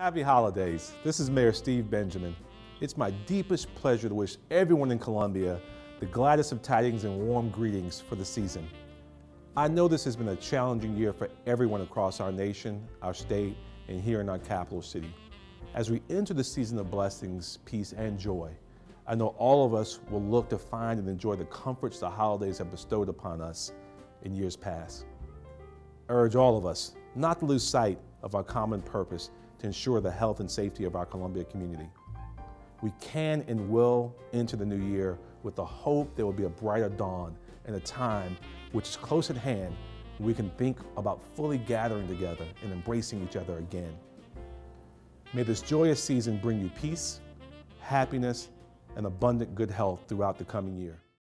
Happy holidays. This is Mayor Steve Benjamin. It's my deepest pleasure to wish everyone in Columbia the gladdest of tidings and warm greetings for the season. I know this has been a challenging year for everyone across our nation, our state, and here in our capital city. As we enter the season of blessings, peace, and joy, I know all of us will look to find and enjoy the comforts the holidays have bestowed upon us in years past. I urge all of us not to lose sight of our common purpose to ensure the health and safety of our Columbia community. We can and will enter the new year with the hope there will be a brighter dawn and a time which is close at hand we can think about fully gathering together and embracing each other again. May this joyous season bring you peace, happiness, and abundant good health throughout the coming year.